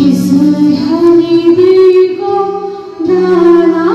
Kisses honeybee go down.